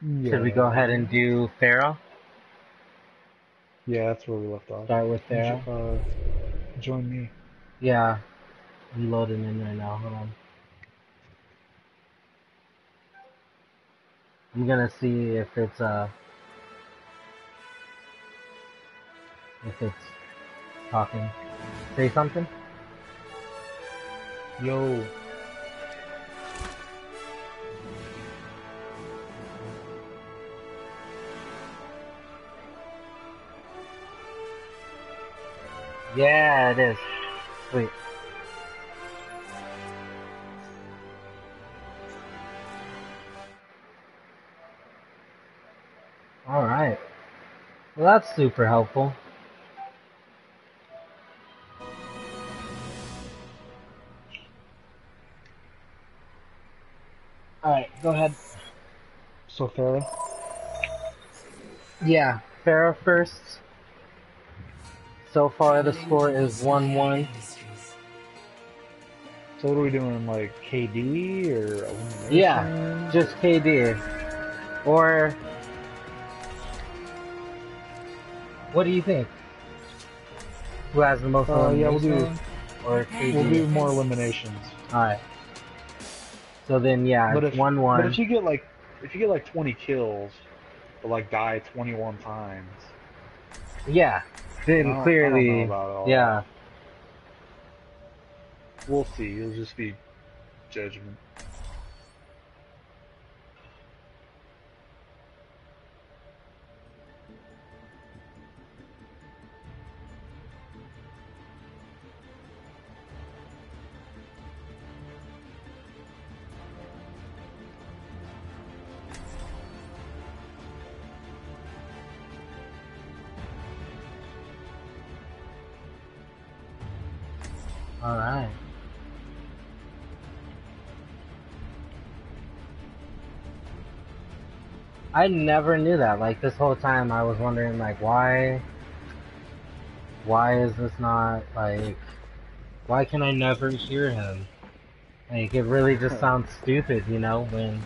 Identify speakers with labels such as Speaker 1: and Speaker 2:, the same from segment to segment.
Speaker 1: Yeah.
Speaker 2: Should we go ahead and do Pharah?
Speaker 1: Yeah, that's where we left off.
Speaker 2: Start with Pharah?
Speaker 1: Uh, join me.
Speaker 2: Yeah. I'm loading in right now. Hold on. I'm gonna see if it's uh if it's talking. Say something.
Speaker 1: Yo.
Speaker 2: Yeah, it is. Sweet. Alright. Well, that's super helpful. Alright, go ahead.
Speaker 1: So Pharah.
Speaker 2: Yeah, Pharah first. So far, the score is 1 1.
Speaker 1: So what are we doing? Like KD or?
Speaker 2: Yeah, just KD. Or. What do you think? Who has the most
Speaker 1: Uh, yeah, we'll do-
Speaker 2: Or KD?
Speaker 1: We'll do more eliminations.
Speaker 2: Alright. So then, yeah,
Speaker 1: But if
Speaker 2: 1
Speaker 1: but if you get like if you get like 20 kills, but like die 21 times,
Speaker 2: Yeah,
Speaker 1: I
Speaker 2: then
Speaker 1: don't- I don't
Speaker 2: clearly.
Speaker 1: know about all
Speaker 2: Yeah.
Speaker 1: that. We'll see. It'll just be judgment.
Speaker 2: Alright. I never knew that. Like this whole time I was wondering like why why is this not like why can I never hear him? Like it really just sounds stupid, you know, when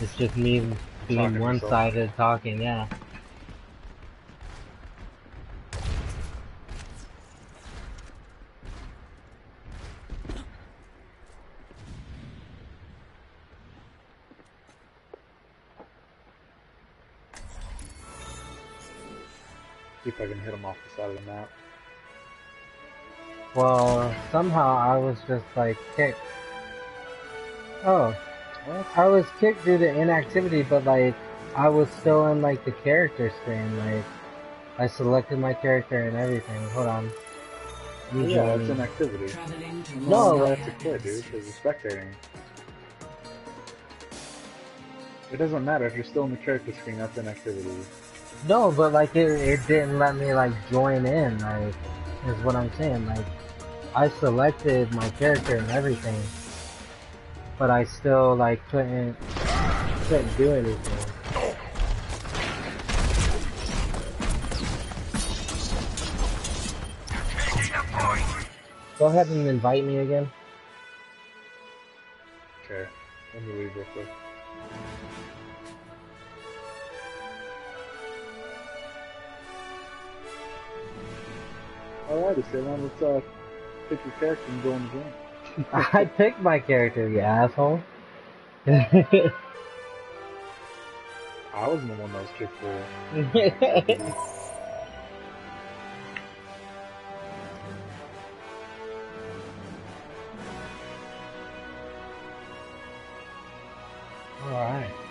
Speaker 2: it's just me being one-sided talking, yeah.
Speaker 1: See if I can hit him off the side of the map.
Speaker 2: Well, somehow I was just like kicked. Oh,
Speaker 1: What?
Speaker 2: I was kicked due to inactivity, but like I was still in like the character screen. Like I selected my character and everything. Hold on.
Speaker 1: Oh,
Speaker 2: You
Speaker 1: yeah, that's
Speaker 2: join.
Speaker 1: an activity.
Speaker 3: To
Speaker 2: No,
Speaker 1: No, that's a kid, dude, because it's spectating. It doesn't matter if you're still in the character screen, that's an activity.
Speaker 2: No, but like it, it didn't let me like join in. Like is what I'm saying. Like I selected my character and everything, but I still like couldn't couldn't do anything. Go ahead and invite me again.
Speaker 1: Okay, let me leave real quick. Alrighty, so then let's uh, pick your character and go in the game.
Speaker 2: I picked my character, you asshole.
Speaker 1: I wasn't the one that was kicked for.
Speaker 2: Alright.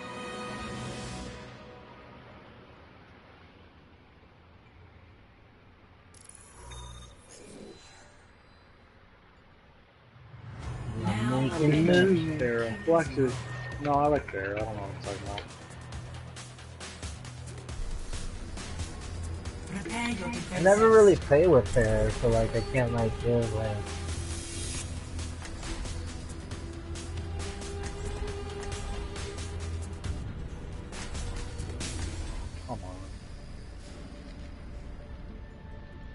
Speaker 2: Making moves.
Speaker 1: Sarah. No, I like Sarah. I don't know what I'm talking about.
Speaker 2: I never really play with Pharah, so like I can't like give like
Speaker 1: Come on.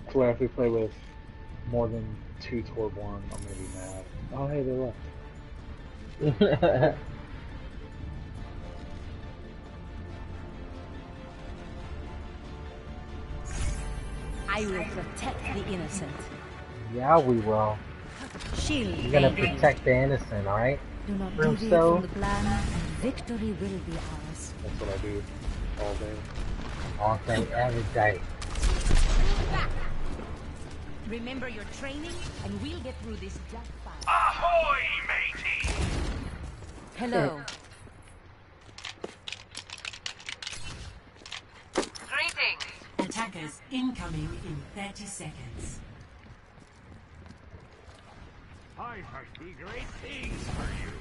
Speaker 1: Claire, if we play with more than two toward one, I'm gonna be mad. Oh hey, they left.
Speaker 3: I will protect the innocent.
Speaker 2: Yeah, we will.
Speaker 3: Shield
Speaker 2: You're gonna protect the innocent, alright?
Speaker 3: Do not deviate
Speaker 2: so.
Speaker 3: from the plan, victory will be ours.
Speaker 1: That's what I do all day,
Speaker 2: all day, every day.
Speaker 3: Remember your training, and we'll get through this just fine.
Speaker 4: Ahoy, matey!
Speaker 3: Hello.
Speaker 4: Greetings!
Speaker 5: Attackers incoming in 30 seconds.
Speaker 4: I foresee great things for you.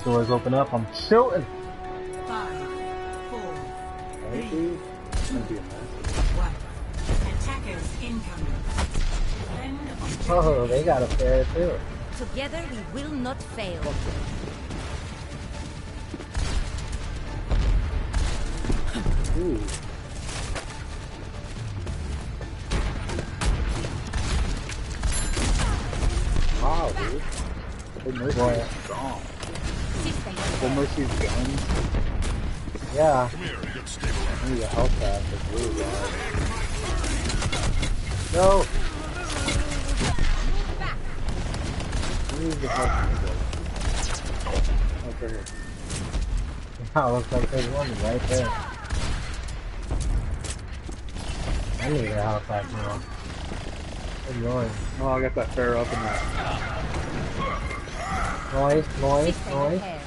Speaker 2: These doors open up, I'm shooting.
Speaker 5: Five, four,
Speaker 1: Right, dude? It's gonna be a mess.
Speaker 5: one. Attackers incoming.
Speaker 2: Oh, they got a fair too.
Speaker 3: Together we will not fail.
Speaker 1: Ooh. Wow, dude. They mercy's
Speaker 2: What?
Speaker 1: strong.
Speaker 3: System
Speaker 1: They mercy's guns.
Speaker 2: Yeah.
Speaker 1: I need a health pack. It's really bad.
Speaker 2: No.
Speaker 1: Where's the health pack? Oh, it's right here.
Speaker 2: Wow, looks like there's one right there. I need a house pack now. Good lord.
Speaker 1: Oh, I got that fair up in that.
Speaker 2: Noise, noise, noise.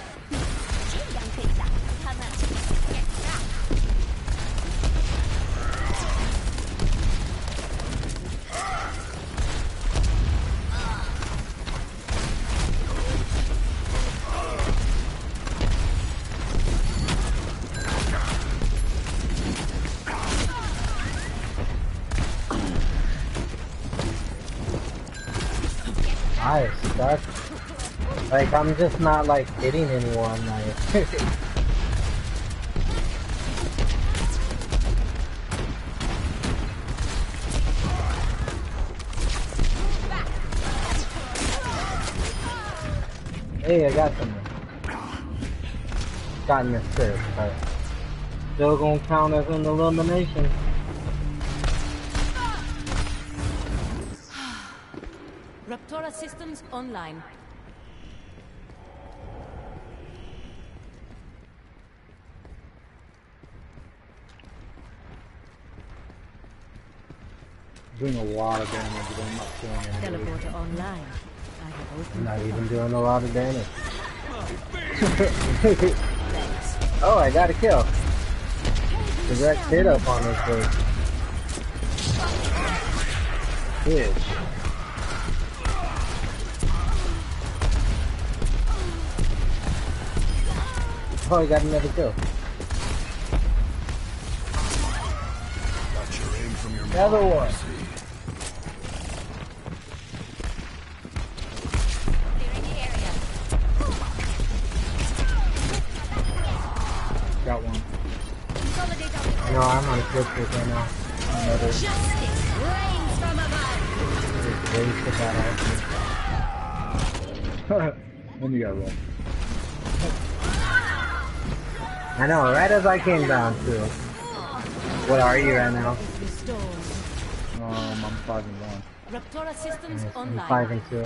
Speaker 2: I'm just not, like, hitting anyone, like. hey, I got someone. Got assist, but still gonna count as an elimination.
Speaker 3: Raptora systems online.
Speaker 1: Doing a lot of damage, but I'm not killing anybody.
Speaker 3: Teleporter online. I have
Speaker 2: I'm
Speaker 3: opened
Speaker 2: not even doing a lot of damage. Oh, I got a kill. Direct hit up on this thing. Bitch. Oh, I got another kill. Another one. No, I'm on Flipgrid right now. Another.
Speaker 3: Justice from above.
Speaker 2: Raise
Speaker 1: the you got roll.
Speaker 2: I know, right as I came down too. What are you right now?
Speaker 1: Um, I'm 5 and 1.
Speaker 3: Raptora systems online.
Speaker 2: 5 and
Speaker 4: 2.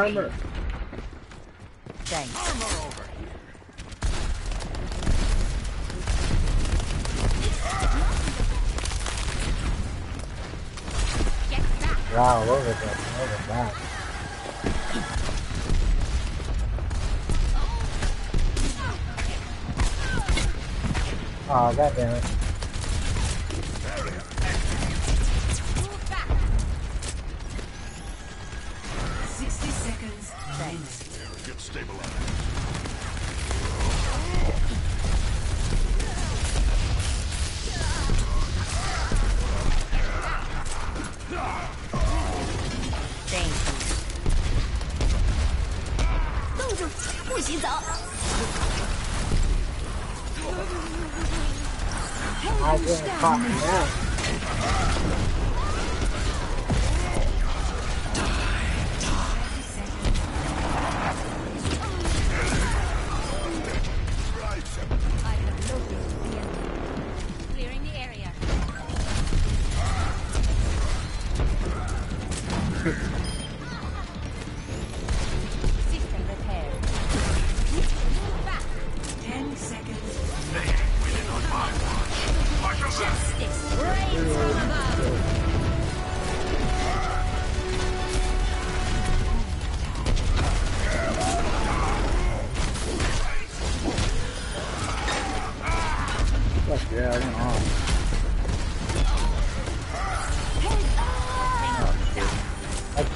Speaker 4: Armor.
Speaker 3: Thanks.
Speaker 4: Armor over.
Speaker 3: Back.
Speaker 2: Wow, what was that? What was that? Oh, god damn it.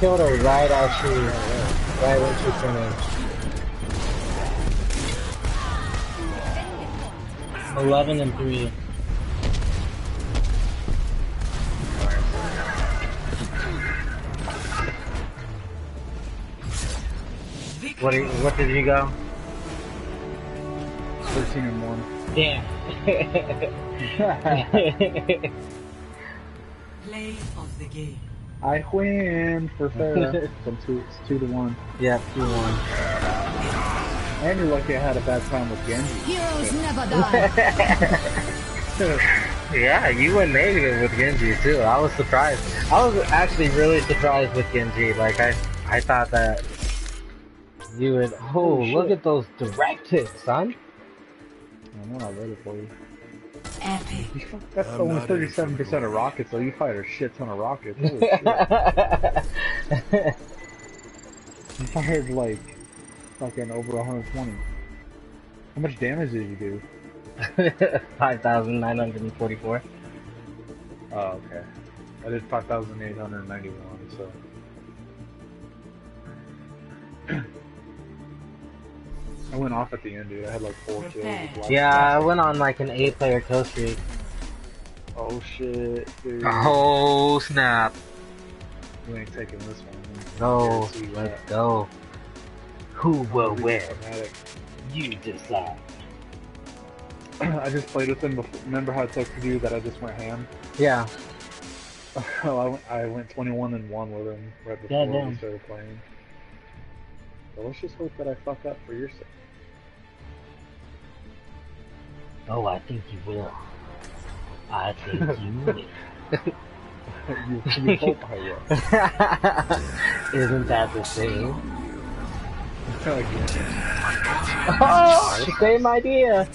Speaker 2: Killed her right as she, right when she finished. Eleven and three. What did, what did you go?
Speaker 1: 13 and 1.
Speaker 2: Damn.
Speaker 5: Play of the game.
Speaker 1: I win for Pharah. From two, it's 2 to 1.
Speaker 2: yeah, two to one.
Speaker 1: And you're lucky I had a bad time with Genji.
Speaker 3: Heroes never die.
Speaker 2: Yeah, you went negative with Genji too. I was surprised. I was actually really surprised with Genji. Like I, I thought that you would. Oh,
Speaker 1: Holy
Speaker 2: look at those direct hits, son.
Speaker 1: I know, I read it for you.
Speaker 5: Epic.
Speaker 1: That's
Speaker 4: I'm
Speaker 1: only
Speaker 4: not in for
Speaker 1: 37% of rockets, though. You fired a shit ton of rockets. Holy shit. You fired like fucking over 120. How much damage did you do?
Speaker 2: Five thousand nine hundred and forty-four.
Speaker 1: Oh, okay. I did 5,891, so. I went off at the end, dude. I had like four kills.
Speaker 5: Prepare.
Speaker 2: Yeah, I went on like an eight-player kill streak.
Speaker 1: Oh shit, dude.
Speaker 2: Oh snap!
Speaker 1: You ain't taking this one.
Speaker 2: Go,
Speaker 1: Guarantee
Speaker 2: let's
Speaker 1: that.
Speaker 2: go. Who will win? You decide.
Speaker 1: I just played with him before. Remember how I texted you that I just went ham?
Speaker 2: Yeah.
Speaker 1: well, I went, I went 21 and 1 with him right before
Speaker 2: Goddamn.
Speaker 1: we started playing. So let's just hope that I fuck up for your sake.
Speaker 2: Oh, I think you will. I think you will.
Speaker 1: you, you hope I will.
Speaker 2: Isn't that the same?
Speaker 1: Oh, Again.
Speaker 2: Oh, same idea.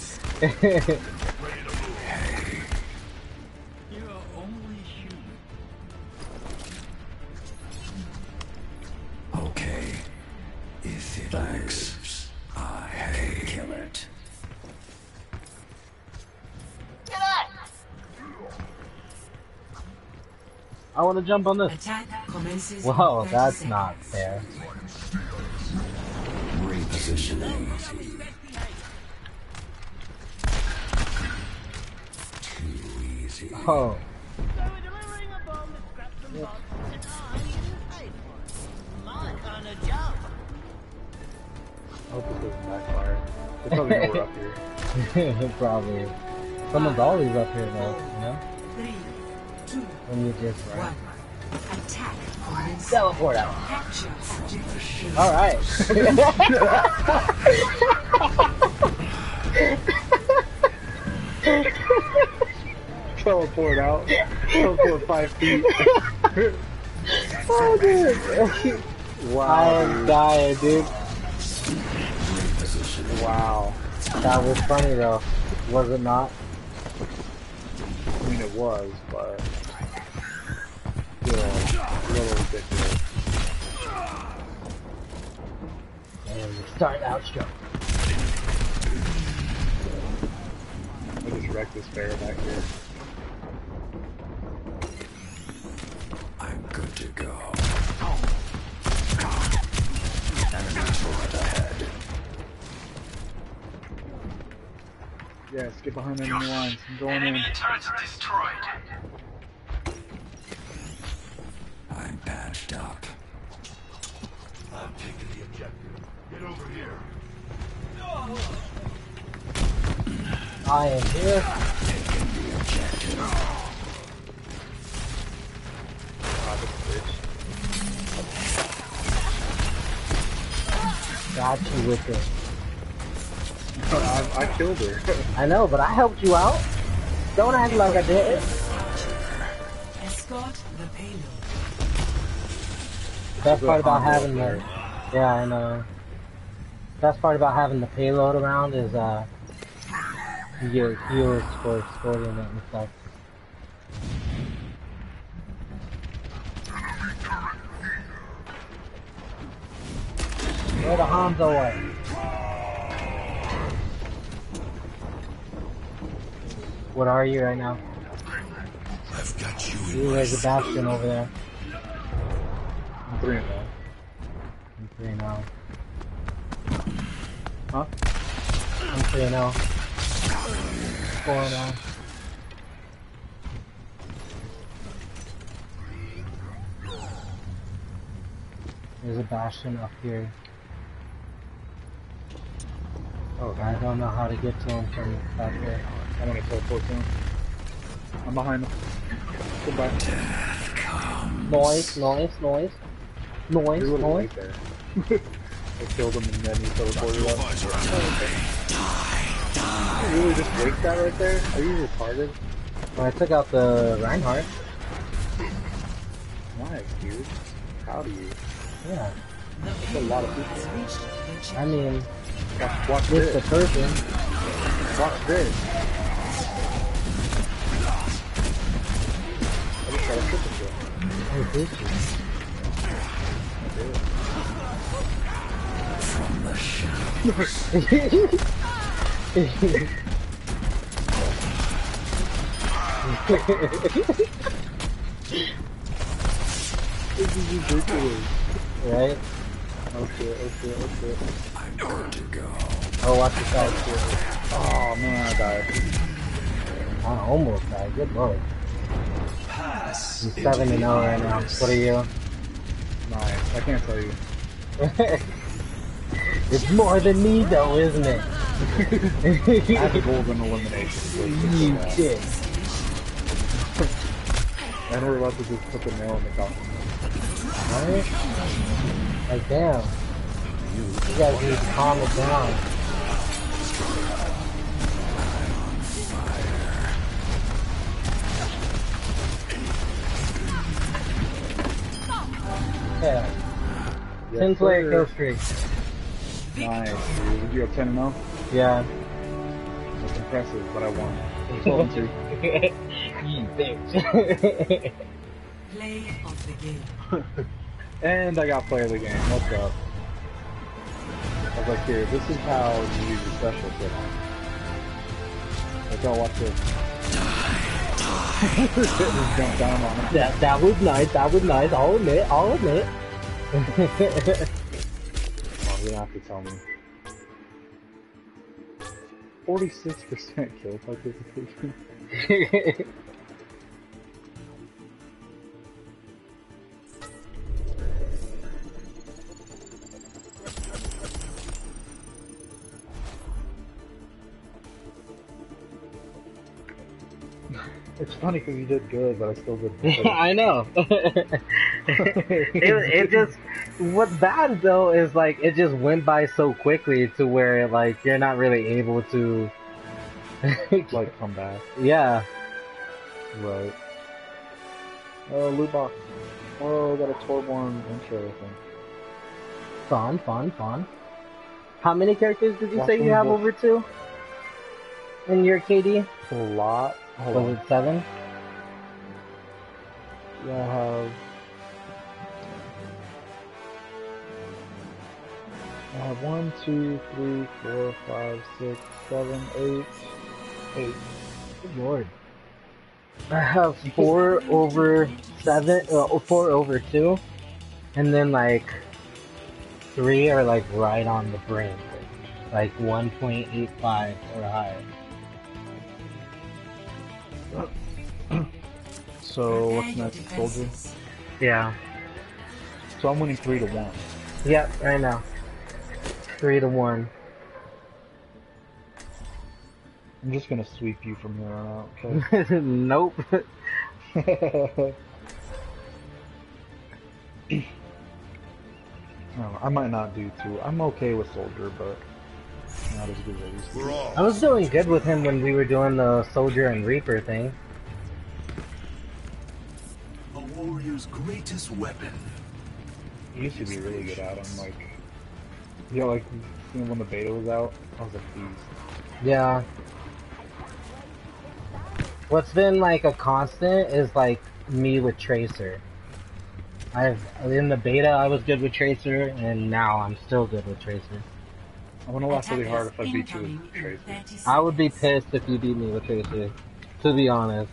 Speaker 2: Want to jump on this.
Speaker 5: Attack.
Speaker 2: Whoa, that's
Speaker 5: seconds.
Speaker 2: not fair.
Speaker 6: Repositioning. Too easy.
Speaker 2: Oh,
Speaker 1: I hope this doesn't backfire. They probably know we're up here.
Speaker 2: probably. Someone's always up here though, you know?
Speaker 5: Three, two,
Speaker 2: When you just
Speaker 5: one. Attack commences.
Speaker 2: teleport out. Alright.
Speaker 1: Teleport out. Teleport five feet.
Speaker 2: oh, dude.
Speaker 1: wow.
Speaker 2: I'm dying, dude.
Speaker 1: Wow.
Speaker 2: That was funny though. Was it not?
Speaker 1: I mean, it was, but ridiculous. A little.
Speaker 2: And start out strong.
Speaker 1: I just wrecked this bear back here.
Speaker 6: I'm good to go. Enemies right ahead.
Speaker 1: Yes, get behind enemy lines. I'm going
Speaker 7: Enemy in. turrets destroyed.
Speaker 6: I'm patched up.
Speaker 4: I'm taking the objective. Get over here.
Speaker 2: I am here.
Speaker 1: Ah, this bitch.
Speaker 2: Got you with it.
Speaker 1: I, I killed her.
Speaker 2: I know, but I helped you out. Don't act like I did.
Speaker 5: Escort the payload.
Speaker 2: Best part about having the yeah, I know. Best part about having the payload around is uh, you get heals for exporting it and stuff. Where the Hanzo at? What are you right now?
Speaker 6: I've got you in
Speaker 2: You
Speaker 6: my
Speaker 2: there's a bastion over there.
Speaker 1: I'm three oh.
Speaker 2: I'm three now.
Speaker 1: Huh?
Speaker 2: I'm three now. Four now. There's a bastion up here.
Speaker 1: Oh,
Speaker 2: I don't know how to get to him from back there.
Speaker 1: I'm gonna teleport to him. I'm behind him. Goodbye.
Speaker 2: Noise, noise, noise. Noise,
Speaker 1: You're
Speaker 2: noise.
Speaker 1: right there. I killed him and then he teleported up.
Speaker 6: visor out.
Speaker 1: You really just break that right there? Are you retarded?
Speaker 2: Well, I took out the Reinhardt.
Speaker 1: Nice, dude. How do you?
Speaker 2: Yeah.
Speaker 1: That's a lot of people.
Speaker 5: Has reached the
Speaker 2: I mean,
Speaker 1: Watch, watch
Speaker 2: just the
Speaker 1: this.
Speaker 2: person.
Speaker 1: Watch this. I just got a triple kill.
Speaker 2: Oh, did
Speaker 1: This is ridiculous.
Speaker 2: right?
Speaker 1: Shit, oh shit.
Speaker 6: I'm good to go.
Speaker 2: Oh, watch the side.
Speaker 1: Oh man, I died.
Speaker 2: I almost died. Good lord. I'm 7 to 0 right now. What are you?
Speaker 1: Nice. I can't tell you.
Speaker 2: it's more than me though, isn't it?
Speaker 1: I had a golden elimination. so it's just
Speaker 2: you
Speaker 1: so
Speaker 2: did.
Speaker 1: And we're about to just put the nail in the coffin.
Speaker 2: Right? Like, damn. You guys need to calm it down. Yeah.
Speaker 1: Yes,
Speaker 2: 10 player kill streak.
Speaker 1: Nice, dude. Did you have 10 and 0?
Speaker 2: Yeah.
Speaker 1: That's impressive, but I won. I'm 12 and 2.
Speaker 2: you bitch.
Speaker 5: Play of the game.
Speaker 1: And I got player of the game. What's up? I was like, here, this is how you use your special shit on. Like, oh, watch this. Just jump down on it.
Speaker 2: that, that was nice, that was nice, I'll admit, I'll admit.
Speaker 1: You don't have to tell me. 46% kill participation. It's funny because you did good, but I still did.
Speaker 2: I know. it, it just, what's bad though is like, it just went by so quickly to where like, you're not really able to,
Speaker 1: like, come back.
Speaker 2: yeah.
Speaker 1: Right. Oh, loot box. Oh, got a Torbjorn intro, I think.
Speaker 2: Fun, fun, fun. How many characters did you say you have over two? In your KD?
Speaker 1: A lot. Hold
Speaker 2: Was
Speaker 1: on.
Speaker 2: it seven?
Speaker 1: I have. I have one, two, three, four, five, six, seven, eight, eight.
Speaker 2: Good lord. I have four over seven, uh, four over two, and then like three are like right on the brink, like 1.85 or higher.
Speaker 1: So what's
Speaker 5: Prepare your
Speaker 1: next, soldier?
Speaker 2: Yeah.
Speaker 1: So I'm winning three to one.
Speaker 2: Yep, I know. Three to one.
Speaker 1: I'm just gonna sweep you from here on out.
Speaker 2: nope.
Speaker 1: Okay. Oh, I might not do too. I'm okay with soldier, but not as good as I used to.
Speaker 6: We're all
Speaker 2: I was doing good with him when we were doing the soldier and reaper thing.
Speaker 6: a warrior's greatest weapon.
Speaker 1: I used to be really good at him. Like, yeah, like you know, when the beta was out, I was like, beast.
Speaker 2: Yeah. What's been like a constant is like me with Tracer. I've in the beta I was good with Tracer, and now I'm still good with Tracer.
Speaker 1: I'm gonna laugh really hard if I beat you
Speaker 5: incoming
Speaker 1: with
Speaker 5: in
Speaker 1: Tracer.
Speaker 5: 30 seconds.
Speaker 2: I would be pissed if you beat me with Tracer, to be honest.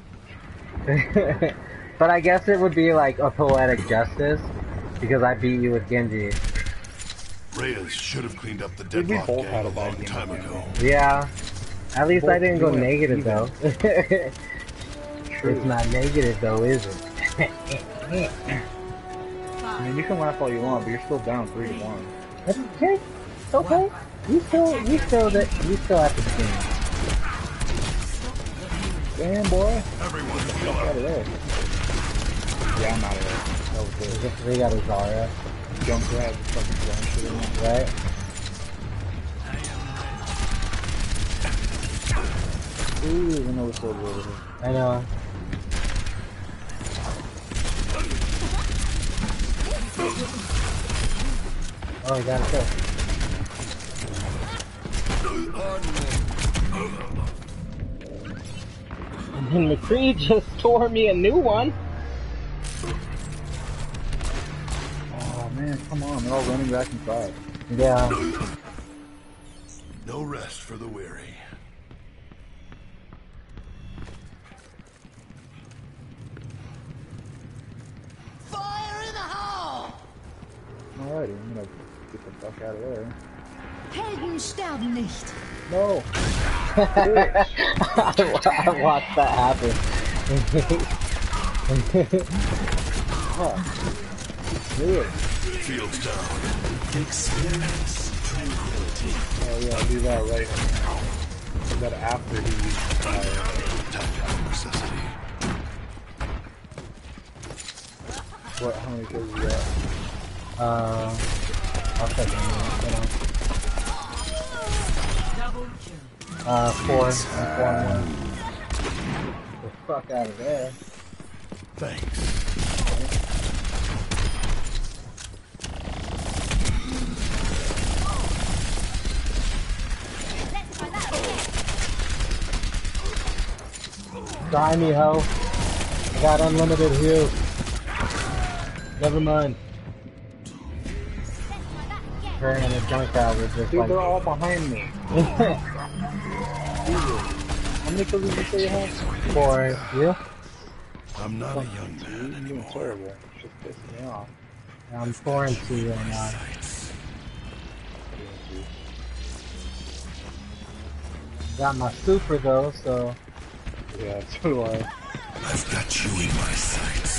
Speaker 2: but I guess it would be like a poetic justice because I beat you with Genji.
Speaker 6: Reyes should have cleaned up the
Speaker 1: Dude, we
Speaker 6: deadlock
Speaker 1: both
Speaker 6: gang
Speaker 1: had
Speaker 6: a
Speaker 1: a
Speaker 6: long
Speaker 1: game
Speaker 6: time ago.
Speaker 2: Yeah. At least I didn't go negative
Speaker 1: even.
Speaker 2: though.
Speaker 1: True.
Speaker 2: it's not negative though, is it?
Speaker 1: I mean, you can laugh all you want, but you're still down three to one.
Speaker 2: That's okay. It's okay. You still, you still, that, you still at the beginning.
Speaker 1: Damn, boy.
Speaker 6: Everyone heal
Speaker 1: out of there. Yeah, I'm out of there. Oh, good.
Speaker 2: They- They got a Zarya,
Speaker 1: Junkrat fucking throwing shit in there.
Speaker 2: right?
Speaker 1: Ooh, there's another soldier over here.
Speaker 2: I know. Oh, I got a kill. And then McCree just tore me a new one.
Speaker 1: Oh man, come on, they're all running back inside.
Speaker 2: Yeah.
Speaker 6: No rest for the weary. Fire in the hole!
Speaker 1: Alrighty, I'm gonna get the fuck out of there.
Speaker 3: Helden sterben nicht.
Speaker 1: No!
Speaker 2: I watched that happen.
Speaker 1: Do it!
Speaker 6: Fields down. Experience tranquility.
Speaker 1: Oh yeah, I'll do that right now. Do that after he used fire.
Speaker 6: Attack out of necessity.
Speaker 1: What, how many kills you got?
Speaker 2: uh, I'll check in a minute. Hold on.
Speaker 5: Double kill.
Speaker 2: Uh, four. Four and the fuck out of there.
Speaker 6: Thanks.
Speaker 2: Die me, ho. I got unlimited heal. Never mind. Her and a Junkrat was just
Speaker 1: Dude,
Speaker 2: like...
Speaker 1: they're all behind me. Jesus. How many kills did you say you had?
Speaker 2: For you?
Speaker 6: I'm not a young
Speaker 1: You're
Speaker 6: man
Speaker 1: doing
Speaker 6: anymore.
Speaker 1: terrible. It's just pissing me off.
Speaker 2: I'm four and two right now. Got my super though, so
Speaker 1: Yeah, so do I.
Speaker 6: I've got you in my sights.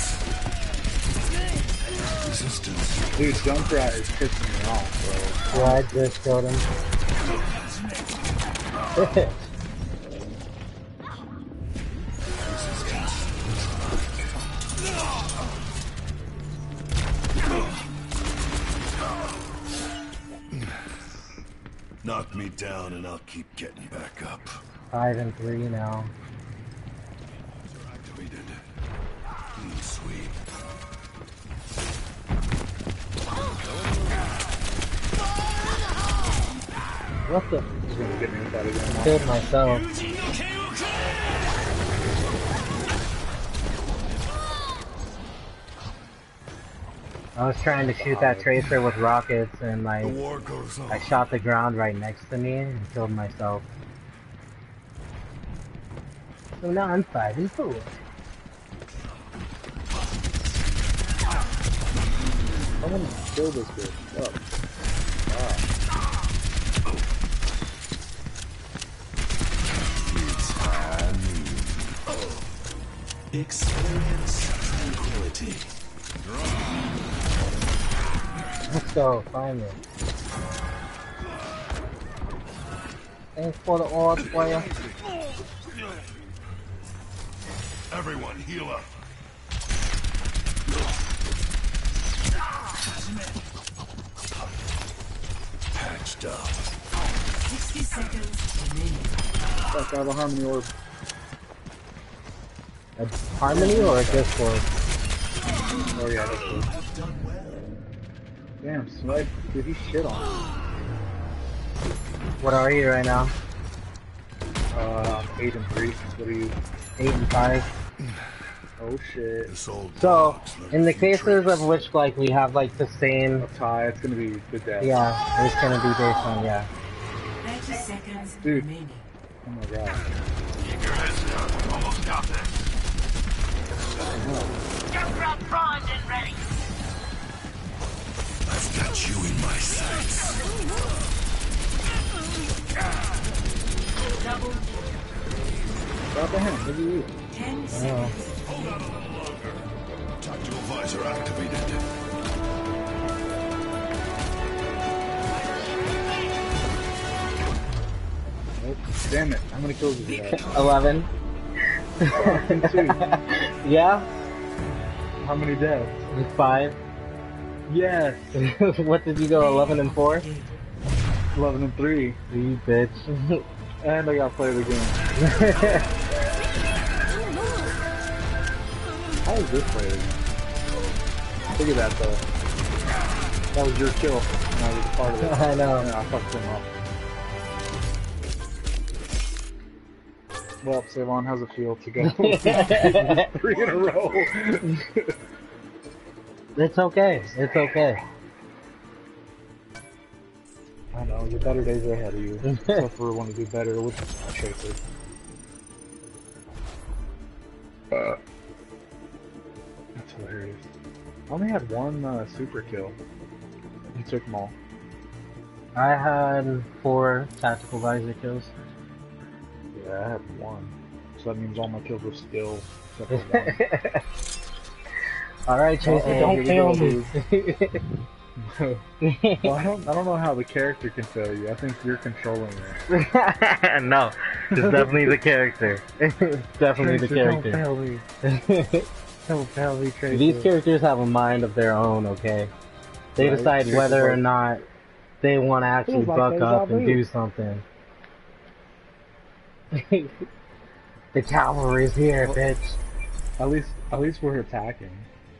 Speaker 6: Resistance.
Speaker 1: Dude, Junkrat is pissing me off, bro.
Speaker 2: yeah, I just killed him.
Speaker 6: Knock me down and I'll keep getting back up.
Speaker 2: Five and three now. What the?
Speaker 1: He's gonna get me with that again.
Speaker 2: Killed myself. I was trying to shoot that tracer with rockets and like
Speaker 6: war goes on.
Speaker 2: I shot the ground right next to me and killed myself. So now I'm five and four.
Speaker 1: Someone kill this bitch.
Speaker 6: Oh. Experience tranquility.
Speaker 2: Let's go, find me. Thanks for the orb, player.
Speaker 6: Everyone, heal up. Patched up.
Speaker 5: 60 seconds remaining.
Speaker 1: Fuck, I have a harmony orb.
Speaker 2: A Harmony or a Discord?
Speaker 1: Oh yeah, that's good. Damn, Snipe, dude, he shit on me.
Speaker 2: What are you right now?
Speaker 1: Uh, 8 and 3. What are you?
Speaker 2: Eight and five.
Speaker 1: Oh shit.
Speaker 6: This old
Speaker 2: So, in the cases of which like we have like the same,
Speaker 1: A tie, it's gonna be good death.
Speaker 2: yeah, it's gonna be based on yeah.
Speaker 5: 30 seconds
Speaker 1: Dude.
Speaker 5: remaining.
Speaker 1: Oh my god.
Speaker 6: Keep your heads down. Almost got there.
Speaker 7: Junkrat primed and ready.
Speaker 6: I've got you in my sights.
Speaker 5: Double
Speaker 1: Drop oh. a hand, look at you.
Speaker 5: 10 seconds.
Speaker 6: Tactical visor activated.
Speaker 1: Nope. Damn it, how many kills did you have?
Speaker 2: Eleven.
Speaker 1: Fucking two.
Speaker 2: yeah,
Speaker 1: How many deaths?
Speaker 2: five.
Speaker 1: Yes!
Speaker 2: what did you go? Eleven and four.
Speaker 1: 11 and 3.
Speaker 2: You bitch.
Speaker 1: And I got play the game. How is this played? Look at that though. That was your kill. And I was part of it.
Speaker 2: I know.
Speaker 1: Yeah, I fucked him up. Well, Savon, how's it feel to go three in a row?
Speaker 2: It's okay. It's okay.
Speaker 1: I know, your better days are ahead of you. Except for want to do better with Tracer. Uh, that's hilarious. I only had one uh, super kill. You took them all.
Speaker 2: I had four tactical visor kills.
Speaker 1: Yeah, I have one. So that means all my kills are still except for one.
Speaker 2: Alright, Tracer,
Speaker 1: Uh-oh,
Speaker 2: don't
Speaker 1: here
Speaker 2: fail me.
Speaker 1: well, I don't, I don't know how the character can fail you. I think you're controlling it.
Speaker 2: no, it's definitely the character. It's definitely the character.
Speaker 1: Don't fail me. Don't fail me, Tracer.
Speaker 2: These characters have a mind of their own, okay? They
Speaker 1: Right,
Speaker 2: decide
Speaker 1: Tracer's
Speaker 2: whether or not they want to actually
Speaker 1: Feels like
Speaker 2: buck up and do something. the cavalry's here,
Speaker 1: Well-
Speaker 2: bitch.
Speaker 1: At least, at least we're attacking.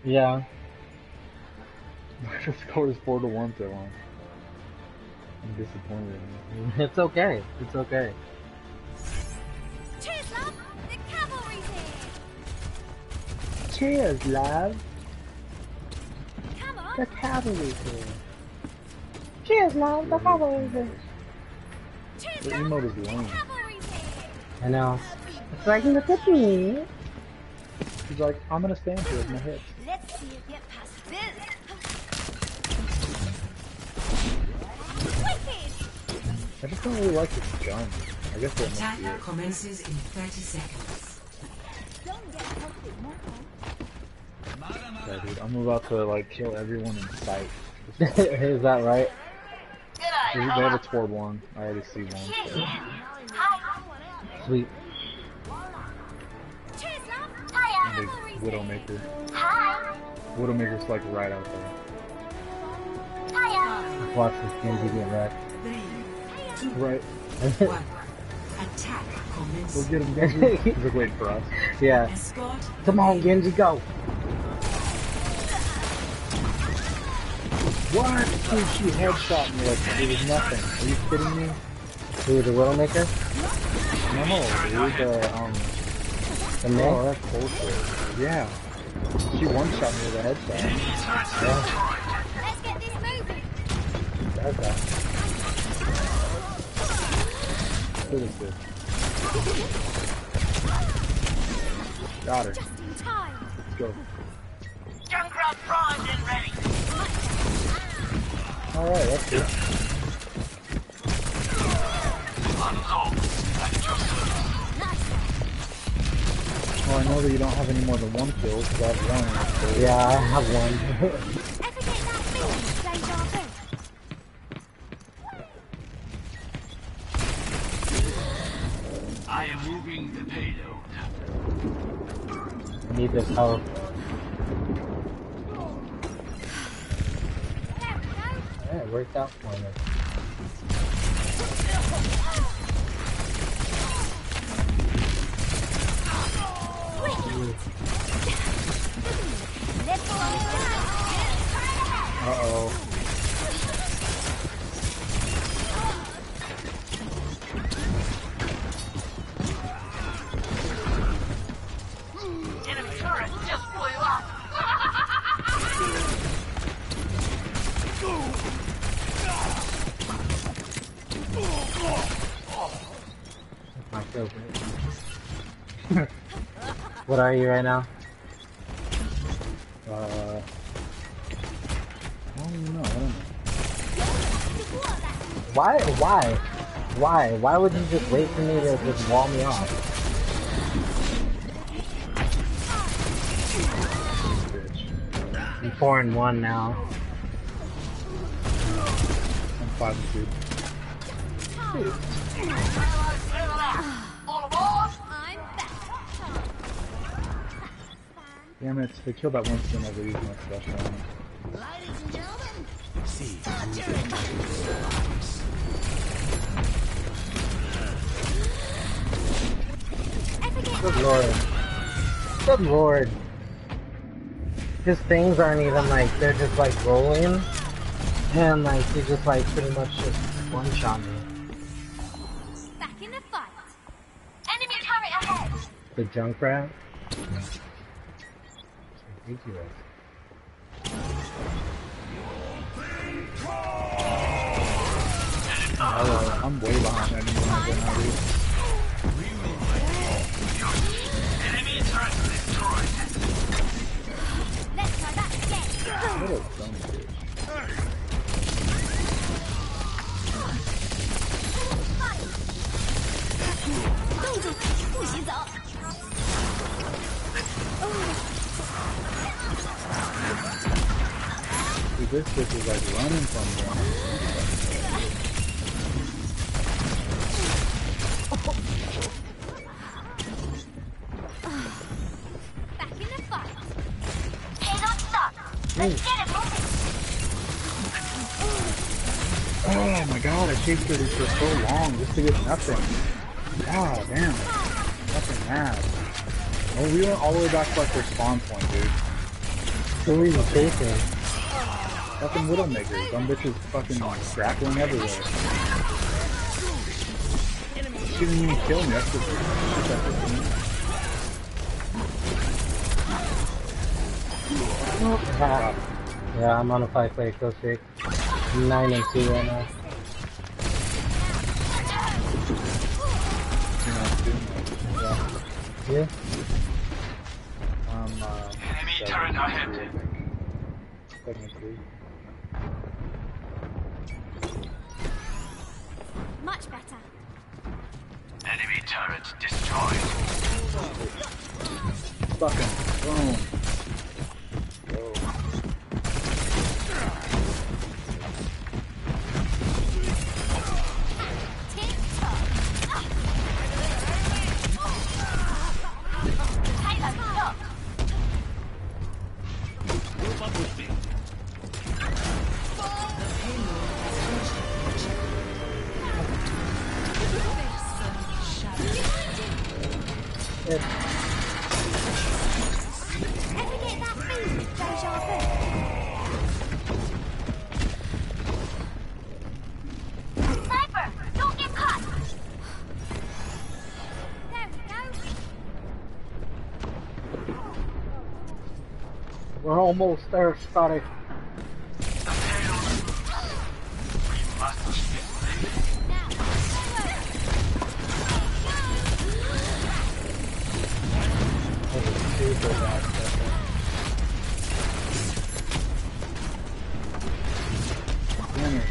Speaker 2: Yeah.
Speaker 1: The score is four to one to one. I'm disappointed.
Speaker 2: It's okay. It's okay.
Speaker 7: Cheers, love. The cavalry's here.
Speaker 1: Cheers, love.
Speaker 7: Come on.
Speaker 1: The cavalry's here.
Speaker 2: Cheers, love. The cavalry's here.
Speaker 7: Cheers,
Speaker 1: The
Speaker 7: love.
Speaker 1: emote is
Speaker 7: The
Speaker 1: lame.
Speaker 7: cavalry's here.
Speaker 2: I know. It's like, look at me.
Speaker 1: He's like, I'm gonna stand here with my hips.
Speaker 7: Let's see you get past this.
Speaker 1: I just don't really like his gun. I guess that must be
Speaker 5: Attack
Speaker 1: it.
Speaker 5: commences in 30 seconds.
Speaker 7: Don't get healthy,
Speaker 1: Yeah, dude, I'm about to like kill everyone in sight.
Speaker 2: Is that right?
Speaker 1: They they have a Torbjorn. I already see one.
Speaker 7: Hi.
Speaker 2: Sweet.
Speaker 7: Cheers, love.
Speaker 1: Widowmaker.
Speaker 7: Hi.
Speaker 1: Widowmaker's like right out there.
Speaker 7: Hiya.
Speaker 2: Watch this Genji get wrecked.
Speaker 1: Right.
Speaker 5: Attack commences.
Speaker 1: get him, Genji. He's like waiting for us.
Speaker 2: yeah.
Speaker 5: Escort.
Speaker 2: Come on, Genji, go.
Speaker 1: What? Dude, she headshot me like it was nothing. Are you kidding me?
Speaker 2: Who, the Widowmaker?
Speaker 1: No, dude. Uh, um,
Speaker 2: The
Speaker 1: oh,
Speaker 2: man?
Speaker 1: that's bullshit. Yeah. She one-shot me with a headshot.
Speaker 7: Let's get this moving.
Speaker 1: That's that. Really good. Got her.
Speaker 7: Just in time.
Speaker 1: Let's go.
Speaker 7: Junkrat primed and ready.
Speaker 1: Alright, that's good. Well, I know that you don't have any more than one kill, because I have one. So
Speaker 2: Yeah, I have one.
Speaker 7: Ever get that feeling, deja vu?
Speaker 4: I am moving the payload.
Speaker 2: I need this health.
Speaker 7: There we go.
Speaker 2: Yeah, it worked out for me.
Speaker 1: Uh-oh.
Speaker 2: What are you right now?
Speaker 1: Uh... I don't even know, I don't know.
Speaker 2: Why? Why? Why? Why would you just wait for me to just wall me off? I'm four and one now.
Speaker 1: I'm five and two.
Speaker 7: I'm
Speaker 1: Damn it, they killed that one skin over using my special on.
Speaker 7: Ladies and gentlemen,
Speaker 4: See,
Speaker 7: ever get
Speaker 2: Good lord. Good lord. His things aren't even like, they're just like rolling. And like, he just like pretty much just one shot me.
Speaker 7: back in the fight? Enemy turret ahead.
Speaker 2: The Junkrat. Ridiculous.
Speaker 1: Oh, I'm way behind anyone I've been already.
Speaker 4: enemy turret destroyed.
Speaker 7: Let's try that again.
Speaker 1: What a dumb bitch. Dude, this bitch is like running from them.
Speaker 7: Back in the fight. Payload stop. Let's get it moving.
Speaker 1: Oh my god, I chased her for so long just to get nothing. God damn. Fucking mad. Oh, we went all the way back to like their spawn point, dude.
Speaker 2: Who are you chasing?
Speaker 1: Fucking Widowmaker. Dumb bitches fucking grappling everywhere. She didn't even kill me. That's just.
Speaker 2: Yeah, I'm on a five play kill streak. I'm nine and two right now.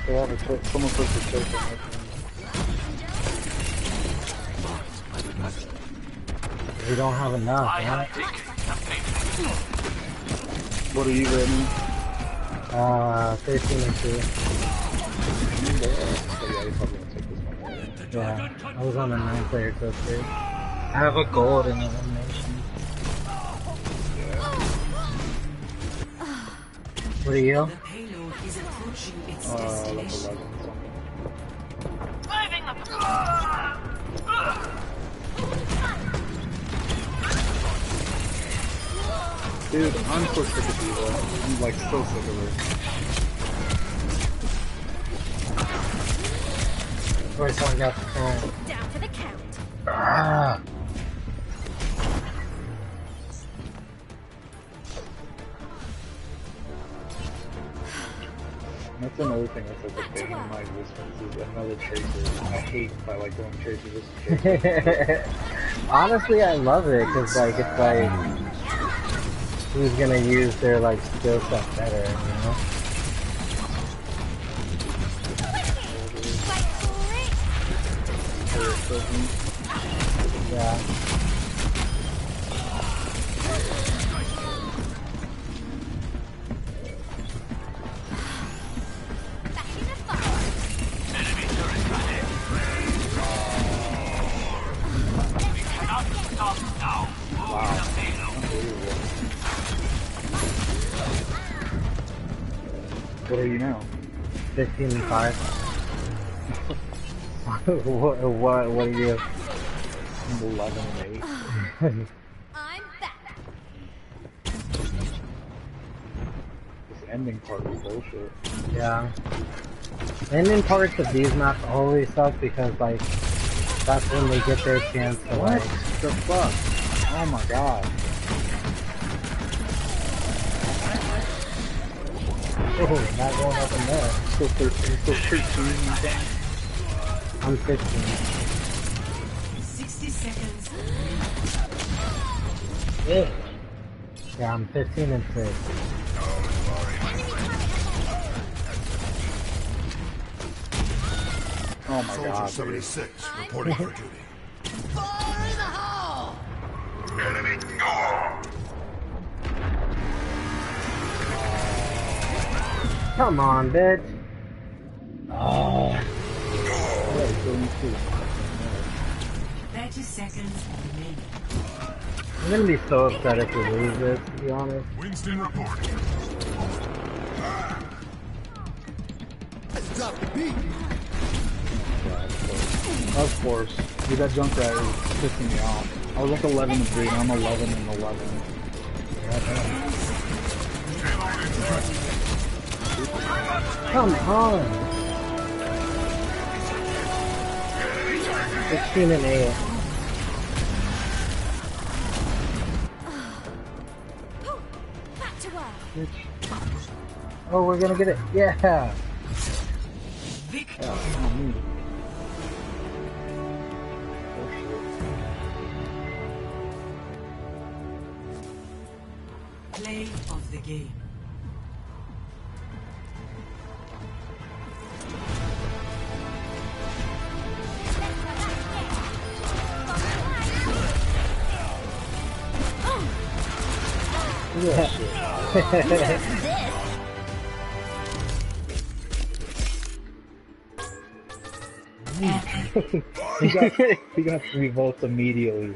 Speaker 1: They have a choice. Someone puts a choice on this one.
Speaker 2: We don't have enough,
Speaker 4: I
Speaker 2: man.
Speaker 4: have taken the painful
Speaker 1: What are you rating?
Speaker 2: Uh, 13 and 2.
Speaker 1: Oh, yeah, you're probably gonna take this one.
Speaker 2: Yeah, I was on a 9 player till 3. I have a gold in elimination. What are you?
Speaker 5: The payload is approaching its
Speaker 1: Uh, like
Speaker 5: destination.
Speaker 1: 11 Dude, I'm so sick of D.Va. I'm like so sick of her.
Speaker 2: First one got the turn.
Speaker 3: Down for the count.
Speaker 2: Ah!
Speaker 1: That's another thing that's like a thing in my existence is another tracer. I hate if I like going tracer just to tracer.
Speaker 2: Honestly, I love it because like it's like who's gonna use their like skill set better, you know? Yeah. 15 and 5. what, what, what are you?
Speaker 1: I'm 11 and 8.
Speaker 3: I'm back.
Speaker 1: This ending part is bullshit.
Speaker 2: Yeah. Ending parts of these maps always suck because like that's when they get their chance to
Speaker 1: What
Speaker 2: like
Speaker 1: the fuck? Oh my god.
Speaker 2: Oh not going up in there.
Speaker 1: Still 13, still 13 and thing.
Speaker 2: I'm 15.
Speaker 5: 60 seconds.
Speaker 2: Yeah. Yeah, I'm 15 and 6.
Speaker 1: Oh my
Speaker 6: Soldier
Speaker 1: god. dude.
Speaker 6: 76, reporting for duty.
Speaker 2: Come on, bitch. Oh,
Speaker 1: Yeah, he's doing too.
Speaker 5: 30 seconds remaining.
Speaker 2: I'm gonna be so upset if we lose this, to be honest.
Speaker 6: Winston reporting.
Speaker 1: Of course. Dude, that Junkrat is pissing me off. I was like 11 and 3, and I'm 11 and 11.
Speaker 2: Come on. 16 and 8.
Speaker 3: Back to.
Speaker 2: Oh, we're gonna get it. Yeah.
Speaker 1: Oh.
Speaker 5: Play of the game.
Speaker 1: He got, he got three votes immediately.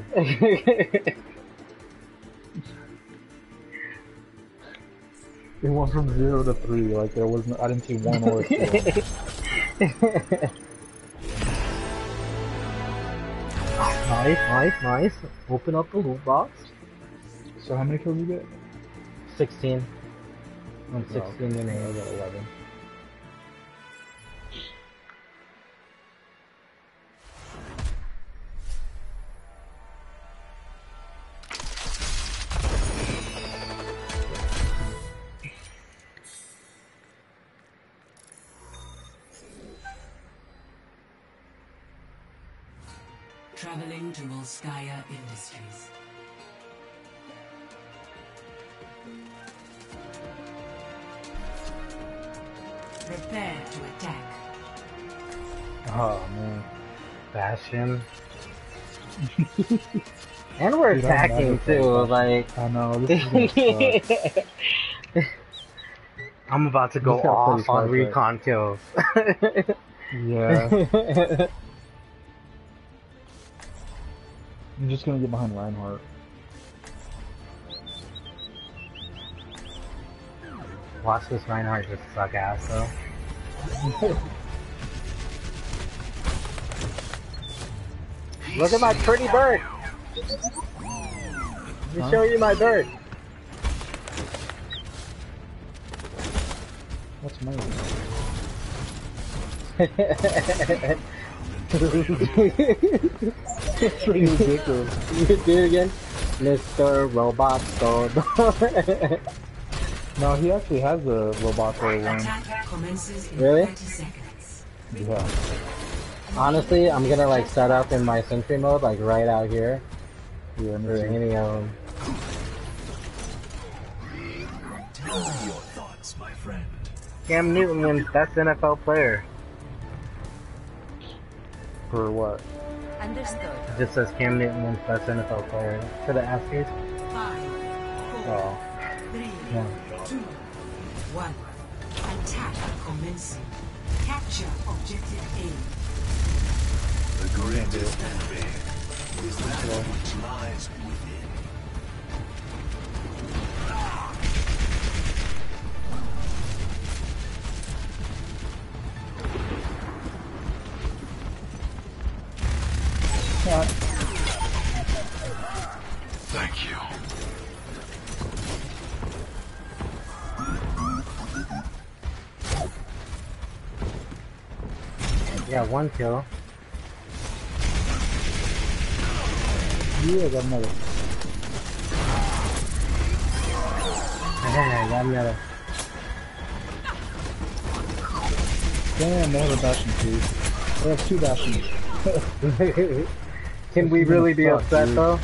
Speaker 1: It went from 0 to 3, like there wasn't, I didn't see one or two.
Speaker 2: nice, nice, nice. Open up the loot box.
Speaker 1: so how many kills you get?
Speaker 2: 16. I'm 16
Speaker 1: Oh,
Speaker 2: and
Speaker 1: I
Speaker 2: 8.
Speaker 1: got 11.
Speaker 2: Bastion. And we're
Speaker 1: Dude,
Speaker 2: attacking too, like.
Speaker 1: I know, this is.
Speaker 2: I'm about to go
Speaker 1: Just gotta play
Speaker 2: off on recon kills.
Speaker 1: Yeah. I'm just gonna get behind Reinhardt.
Speaker 2: Watch this Reinhardt just suck ass though. Look at my pretty bird! Let me
Speaker 1: Huh?
Speaker 2: show you my bird.
Speaker 1: What's my It's ridiculous.
Speaker 2: you do it again? Mr. Robot Sword.
Speaker 1: No, he actually has a robot for one.
Speaker 5: Attack commences in
Speaker 2: Really?
Speaker 1: Yeah.
Speaker 2: Honestly, I'm gonna like set up in my sentry mode, like right out here,
Speaker 1: Yeah, me
Speaker 2: for
Speaker 1: too.
Speaker 2: any of them.
Speaker 6: Tell me your thoughts, my friend.
Speaker 2: Cam Newton wins best NFL player.
Speaker 1: For what?
Speaker 3: Understood.
Speaker 2: It just says Cam Newton wins best NFL player. For the Askies?
Speaker 5: Five, four,
Speaker 1: Oh.
Speaker 5: three,
Speaker 2: Yeah.
Speaker 5: two, one. Attack commencing. Capture objective A.
Speaker 6: The greatest enemy is that which lies within.
Speaker 1: Yeah.
Speaker 6: Thank you.
Speaker 2: Yeah, one kill.
Speaker 1: Yeah, I got another.
Speaker 2: I got another.
Speaker 1: Damn, they have a Bastion too. They have two Bastions.
Speaker 2: Can we really be upset
Speaker 1: dude.
Speaker 2: though?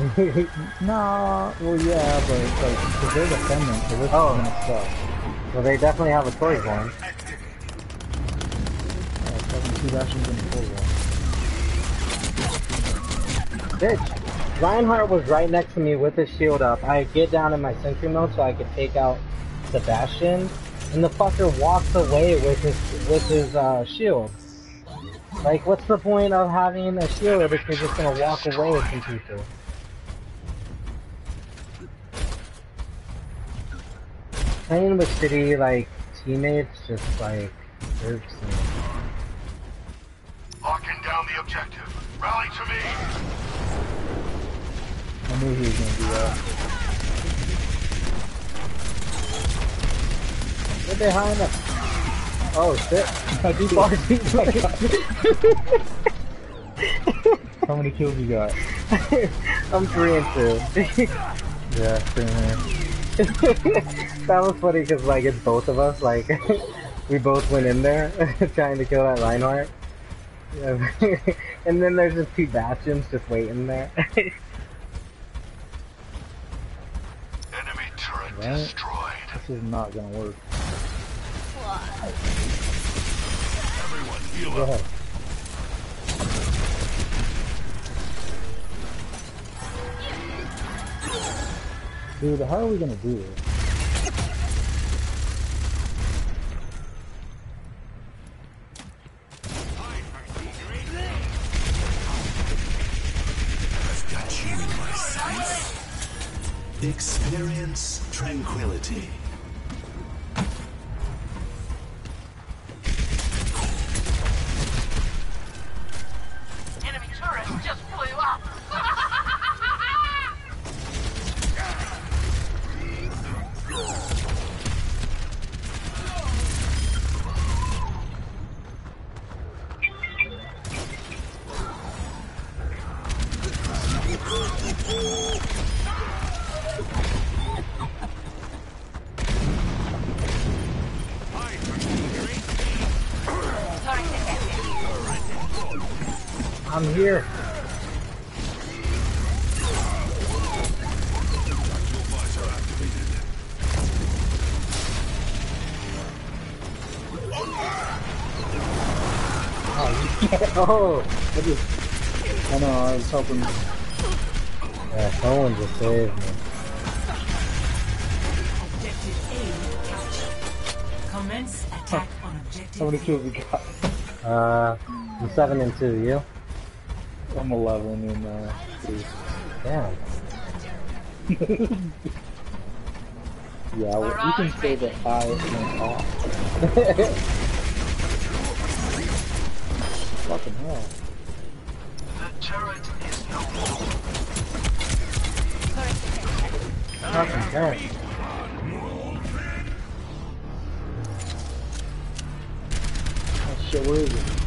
Speaker 1: Nah, well yeah, but like, cause they're defending, so this
Speaker 2: Oh.
Speaker 1: is gonna suck.
Speaker 2: well, they definitely have a choice one.
Speaker 1: Yeah, two in the full one.
Speaker 2: Bitch, Reinhardt was right next to me with his shield up. I get down in my sentry mode so I could take out Sebastian, and the fucker walks away with his with his uh, shield. Like, what's the point of having a shield if you're just gonna walk away from people? Playing with shitty like teammates just like irks me.
Speaker 6: Locking down the objective. Rally to me.
Speaker 1: I knew he was gonna do that.
Speaker 2: Get behind us. Oh shit.
Speaker 1: I How many kills you got?
Speaker 2: I'm three and two.
Speaker 1: Yeah, same here.
Speaker 2: that was funny because like it's both of us. Like we both went in there trying to kill that Reinhardt. Yeah. and then there's just two bastions just waiting there.
Speaker 6: Enemy turret destroyed.
Speaker 1: This is not gonna work.
Speaker 6: Everyone heal
Speaker 1: Go ahead. Dude, how are we gonna do this?
Speaker 6: I've got you in my sights. Experience tranquility.
Speaker 2: I'm 7 and 2, you?
Speaker 1: I'm 11 and uh, three.
Speaker 2: Damn.
Speaker 1: Yeah, well, you can say that I went off. Fucking hell.
Speaker 4: The turret is no more.
Speaker 2: Fucking damn.
Speaker 1: Oh shit, where is it?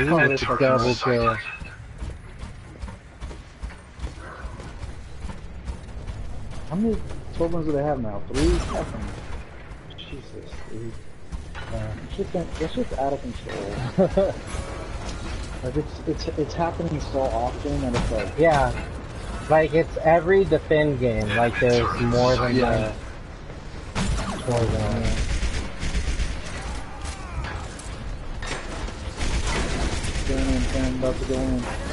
Speaker 2: Ooh, it's a double kill.
Speaker 1: How many 12 ones do they have now? Three? Fucking. Jesus, dude.
Speaker 2: Yeah.
Speaker 1: It's just, it's just out of control. like, it's, it's, it's happening so often that it's like,
Speaker 2: Yeah. Like, it's every defend game. Like, there's more than
Speaker 1: Yeah.
Speaker 2: the... More than...
Speaker 1: going in, Sam, about to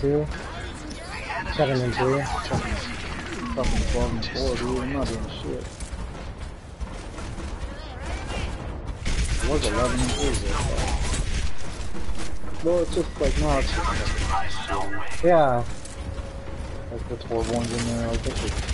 Speaker 2: 7 and 2. 7 and 3.
Speaker 1: Fucking 12 and 4, dude. I'm not doing shit. It was 11 and 3, though. No, it's just like, no, it's just
Speaker 4: I.
Speaker 2: Yeah.
Speaker 1: like the 12 ones in there. Like, that's just,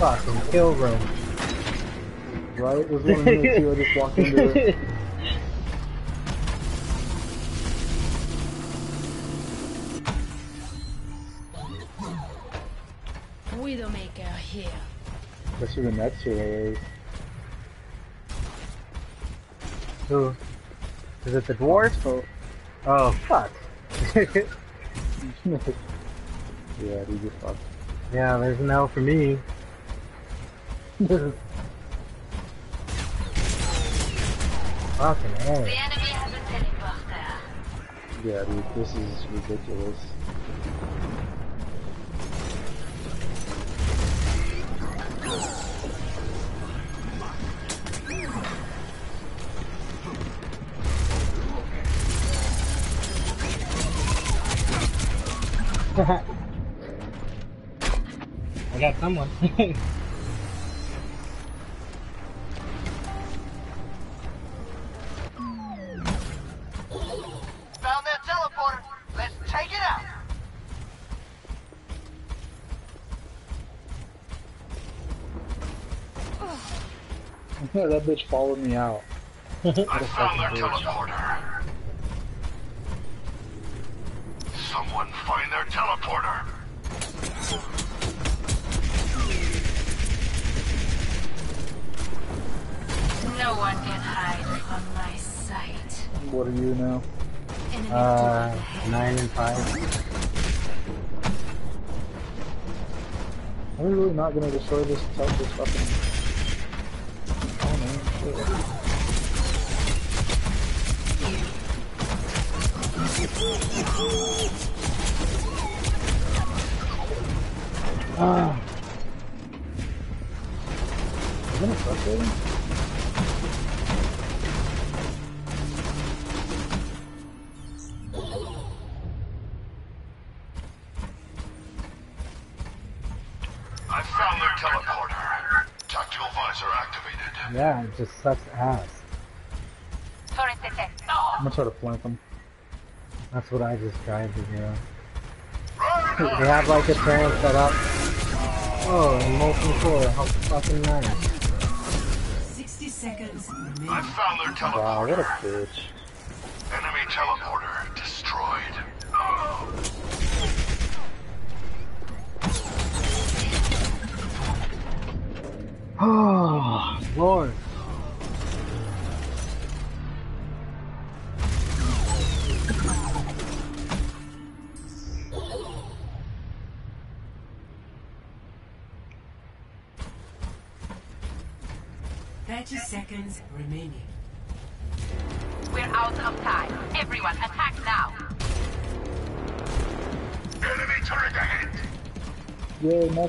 Speaker 2: Fucking kill room.
Speaker 1: Right? There's one in here too. I just walked into it.
Speaker 3: Widowmaker here.
Speaker 1: That's who the next hero is.
Speaker 2: Who? Is it the dwarf?
Speaker 1: Oh.
Speaker 2: Oh, fuck.
Speaker 1: yeah, dude, you're fucked.
Speaker 2: yeah, there's an L for me. Fucking A.
Speaker 7: The enemy has a teleporter.
Speaker 1: Yeah, dude, this is ridiculous.
Speaker 2: I got someone.
Speaker 4: that
Speaker 1: bitch followed me out.
Speaker 4: I found their teleporter. Someone find their teleporter.
Speaker 7: No one can hide from my sight.
Speaker 1: What are you now?
Speaker 3: Enemy
Speaker 2: uh, 9 and 5.
Speaker 1: Are we really not gonna destroy this, tel- this fucking... Ah. It frustrating?
Speaker 2: Just sucks ass.
Speaker 7: Turret detect.
Speaker 1: I'm gonna try to flank them.
Speaker 2: That's what I just tried to do. They have like a turret set up. Oh, and molten core, how fucking nice.
Speaker 5: 60 seconds
Speaker 6: I found their teleporter.
Speaker 1: Wow, what a bitch.
Speaker 6: Enemy teleporter destroyed.
Speaker 2: Oh, Lord.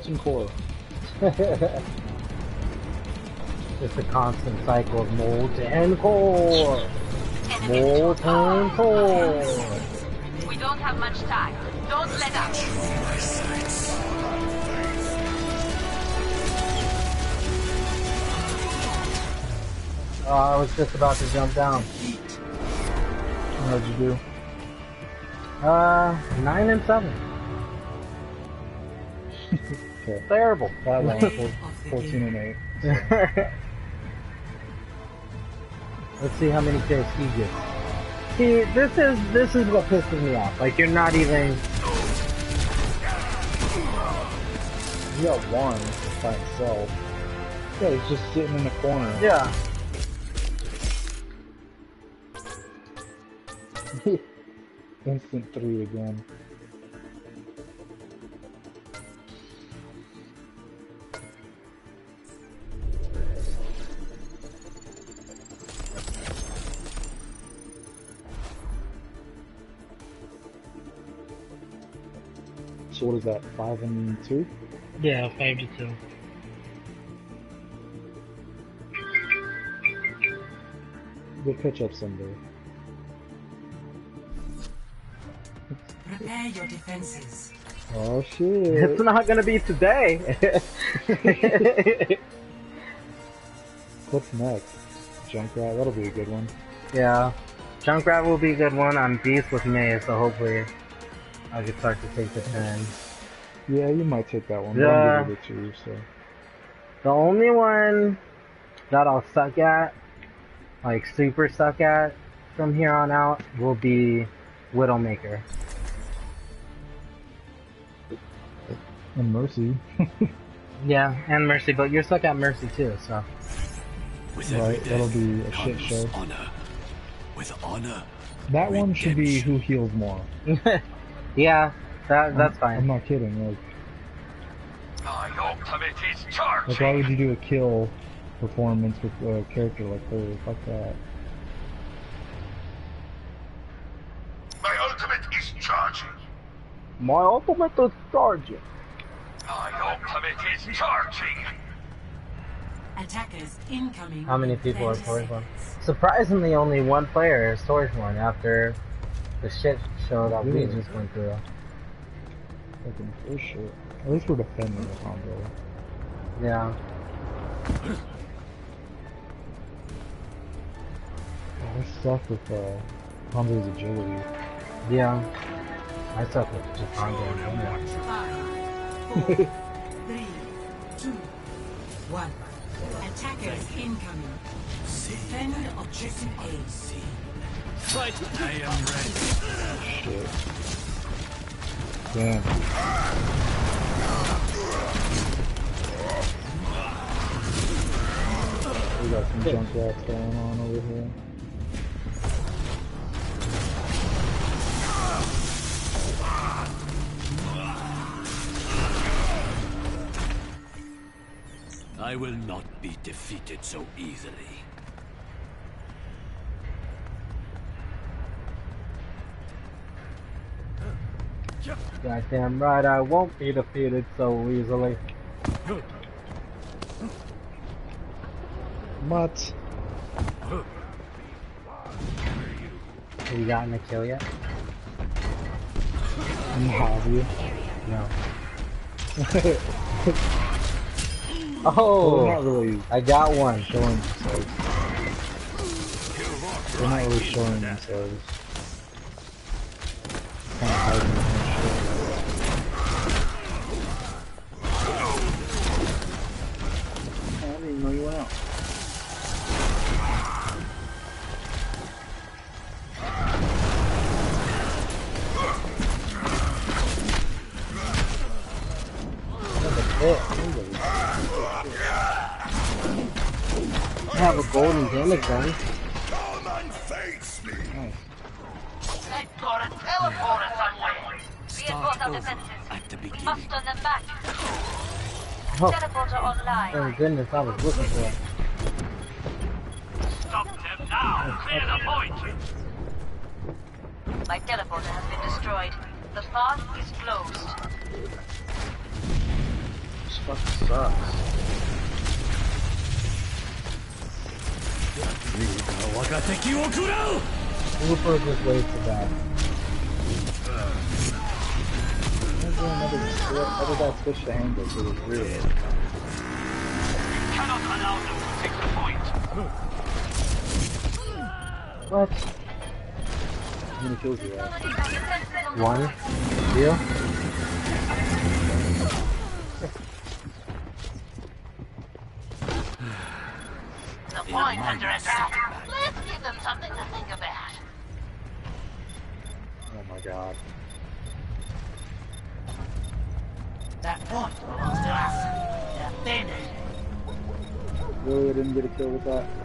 Speaker 1: Yay, molten core.
Speaker 2: Just a constant cycle of molten core.
Speaker 7: Enemy
Speaker 2: Molten core.
Speaker 7: We don't have much time. Don't let up.
Speaker 6: My.
Speaker 2: Oh, I was just about to jump down.
Speaker 1: What'd you do?
Speaker 2: Uh, nine and seven.
Speaker 1: Okay.
Speaker 2: Terrible.
Speaker 1: That four- 14
Speaker 5: game.
Speaker 1: and 8.
Speaker 2: Let's see how many kills he gets. See, this is this is what pisses me off. Like you're not even.
Speaker 1: He got one by himself. Yeah, he's just sitting in the corner.
Speaker 2: Yeah.
Speaker 1: Instant three again. So what is that? Five and two?
Speaker 2: Yeah, five to two.
Speaker 1: We'll pitch up someday.
Speaker 5: Prepare your defenses.
Speaker 1: Oh shit!
Speaker 2: It's not gonna be today.
Speaker 1: What's next? Junkrat, that'll be a good one.
Speaker 2: yeah. Junkrat will be a good one. I'm beast with Mei, so hopefully I can start to take the turn.
Speaker 1: Yeah, you might take that one. but
Speaker 2: Yeah.
Speaker 1: I'm giving it to you, so.
Speaker 2: The only one that I'll suck at, like super suck at from here on out, will be Widowmaker.
Speaker 1: And Mercy.
Speaker 2: Yeah, and Mercy, but you're stuck at Mercy too, so.
Speaker 6: With
Speaker 1: Right, that'll be a shit show.
Speaker 6: Honor. With honor.
Speaker 1: That one should be who heals more.
Speaker 2: yeah, that that's fine.
Speaker 1: I'm not kidding. Like,
Speaker 6: My ultimate is
Speaker 1: like
Speaker 6: charging.
Speaker 1: why would you do a kill performance with a character like her? Fuck that.
Speaker 6: My ultimate is charging.
Speaker 2: My ultimate is charging.
Speaker 6: My ultimate is charging.
Speaker 5: Attackers incoming.
Speaker 2: How many people are
Speaker 5: 30
Speaker 2: Torbjorn?
Speaker 5: seconds.
Speaker 2: Surprisingly, only one player is Torbjorn after the shit show that we just went through.
Speaker 1: Fucking bullshit. At least we're defending the combo.
Speaker 2: Yeah.
Speaker 1: I suck with uh, Hanzo's agility.
Speaker 2: Yeah. I suck with just Hanzo. Yeah.
Speaker 5: Five, four, three, two, one. Attackers incoming. Defend objective A. Fight!
Speaker 6: I am ready.
Speaker 1: Shit. Damn. We got some Junkrats going on over here.
Speaker 6: I will not be defeated so easily.
Speaker 2: Goddamn right, I won't be defeated so easily.
Speaker 1: What?
Speaker 2: Have you gotten a kill yet?
Speaker 1: Mm, have you?
Speaker 2: No. Oh,
Speaker 1: not really,
Speaker 2: I got one.
Speaker 1: showing themselves. They're not really showing themselves.
Speaker 2: goodness, I was looking for it.
Speaker 6: Stop them now! Oh, Clear the point!
Speaker 8: My teleporter has been destroyed. The path is closed.
Speaker 1: This fucking sucks.
Speaker 2: Looper just waits to die.
Speaker 1: There's another, another guy switched the handle. so
Speaker 6: it was.
Speaker 2: What?
Speaker 1: How many kills do you have?
Speaker 2: One? You?
Speaker 8: The point's under attack. Let's give them something to think about.
Speaker 1: Oh my god.
Speaker 8: That point belongs to us. Defend it.
Speaker 1: Really, I didn't get a kill with that?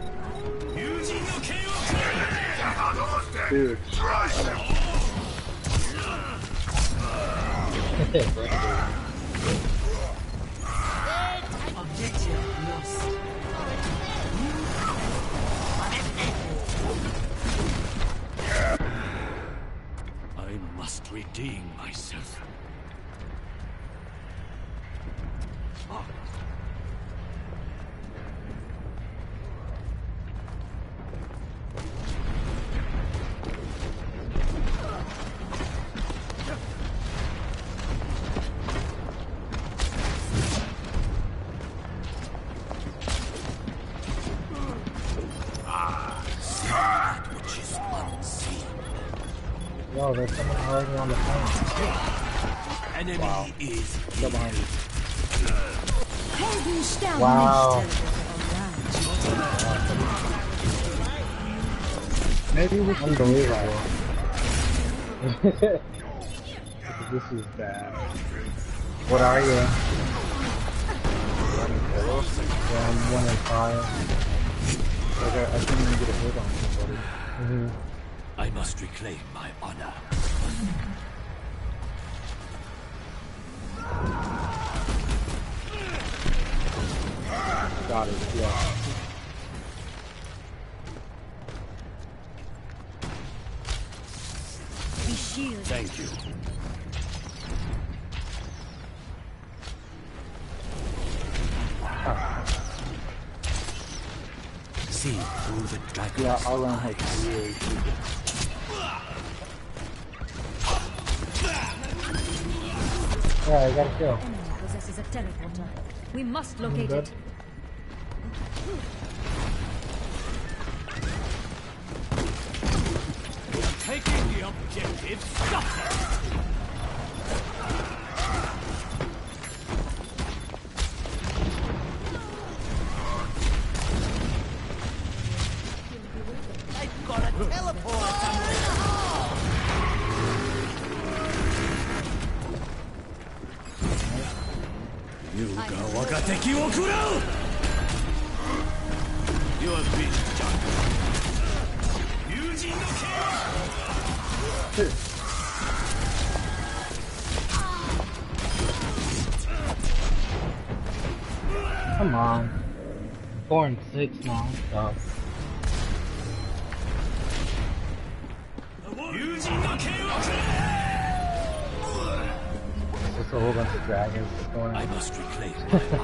Speaker 1: Dude.
Speaker 6: I must redeem myself. That which is unseen.
Speaker 2: Yo, there's someone already on the phone.
Speaker 6: Enemy is
Speaker 1: Go behind you.
Speaker 2: Wow.
Speaker 1: Maybe we should
Speaker 2: Unbelievable.
Speaker 1: This is bad.
Speaker 2: what are you? Yeah, I'm one in five.
Speaker 1: Like, I, I couldn't even get a hit on somebody.
Speaker 2: Mm-hmm.
Speaker 6: I must reclaim my honor.
Speaker 1: Got it, yeah.
Speaker 3: Be shielded.
Speaker 6: Thank you. See through the dragon's
Speaker 1: Yeah, I'll run like really
Speaker 2: Yeah, I got a kill.
Speaker 3: Enemy possesses a teleporter. We must locate
Speaker 2: good.
Speaker 3: it.
Speaker 2: Ha ha.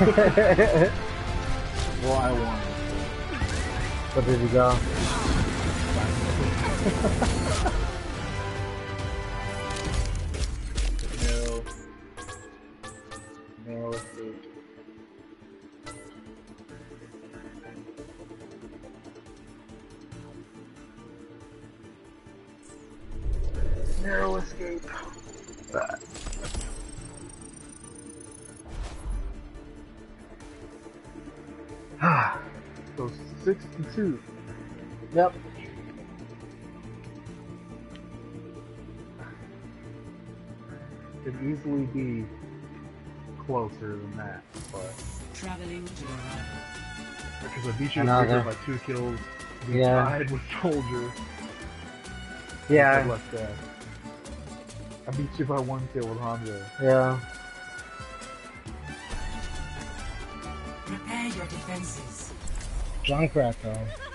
Speaker 1: Well, I won.
Speaker 2: Where did we go?
Speaker 1: No. No. Narrow escape. 62.
Speaker 2: Yep.
Speaker 1: Could easily be closer than that, but
Speaker 5: Traveling to the
Speaker 1: because I beat you
Speaker 2: Another.
Speaker 1: with Reaper by two kills. We
Speaker 2: Yeah.
Speaker 1: tied with Soldier.
Speaker 2: Yeah.
Speaker 1: Left that. I beat you by one kill with Hanzo.
Speaker 2: Yeah. Junkrat though.